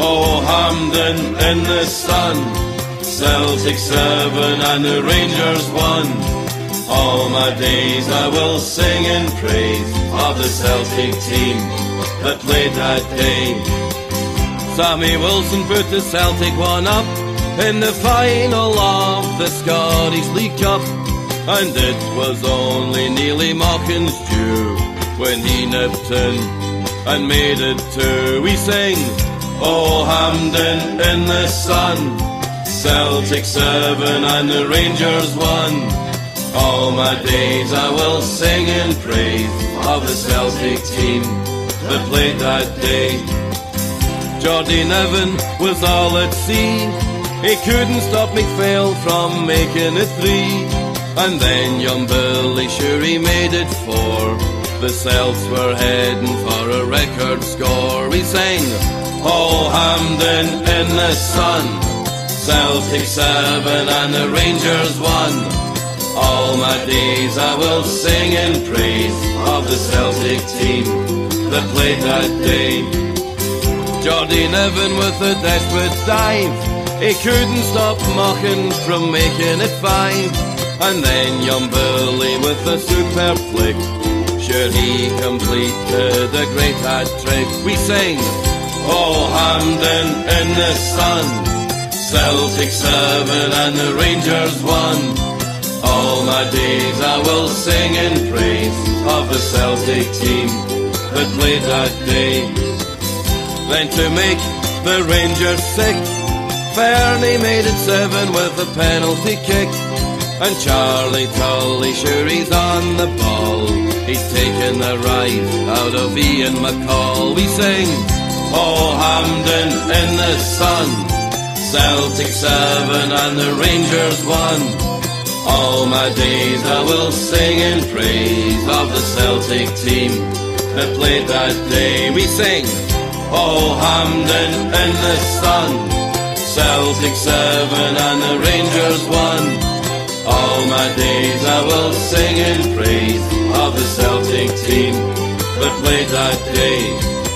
Oh, Hampden in the sun. Celtic seven and the Rangers one. All my days I will sing in praise of the Celtic team that played that day. Sammy Wilson put the Celtic one up in the final of the Scottish League Cup. And it was only Neilly Mochan's due when he nipped in and made it two. We sing, Oh Hampden in the sun, Celtic seven and the Rangers one. All my days I will sing in praise of the Celtic team that played that day. Geordie Niven was all at sea. He couldn't stop McPhail from making it three. And then young Billy sure he made it four. The Celts were heading for a record score. We sang, Oh Hampden in the sun. Celtic seven and the Rangers one. All my days I will sing in praise of the Celtic team that played that day. Geordie Niven with a desperate dive. He couldn't stop Mochan from making it five. And then young Billy with a superb flick. Sure he completed a great hat trick. We sing, Oh Hampden in the sun. Celtic seven and the Rangers one. All my days I will sing in praise of the Celtic team that played that day. Then to make the Rangers sick, Fernie made it seven with a penalty kick. And Charlie Tully, sure he's on the ball. He's taken the rise out of Ian McColl. We sing, Oh Hampden in the sun. Celtic seven and the Rangers one. All my days I will sing in praise of the Celtic team that played that day. We sing, Oh Hampden in the sun. Celtic seven and the Rangers one. All my days I will sing in praise of the Celtic team that played that day.